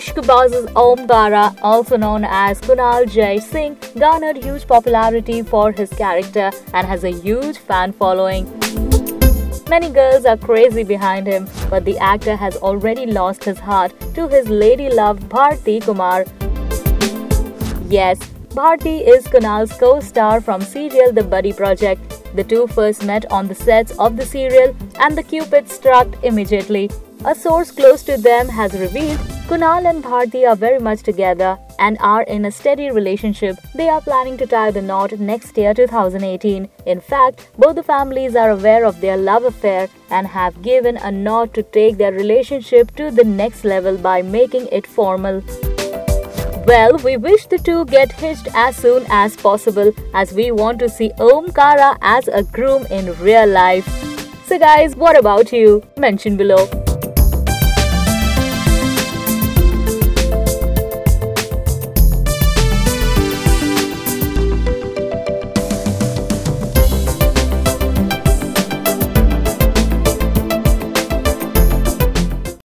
Kapoor's Omkara, also known as Kunal Jaisingh, garnered huge popularity for his character and has a huge fan following. Many girls are crazy behind him, but the actor has already lost his heart to his lady love Bharti Kumar. Yes, Bharti is Kunal's co-star from serial The Buddy Project. The two first met on the sets of the serial and the Cupid struck immediately. A source close to them has revealed Kunal and Bharti are very much together and are in a steady relationship. They are planning to tie the knot next year 2018. In fact, both the families are aware of their love affair and have given a nod to take their relationship to the next level by making it formal. Well, we wish the two get hitched as soon as possible as we want to see Omkara as a groom in real life. So guys, what about you? Mention below.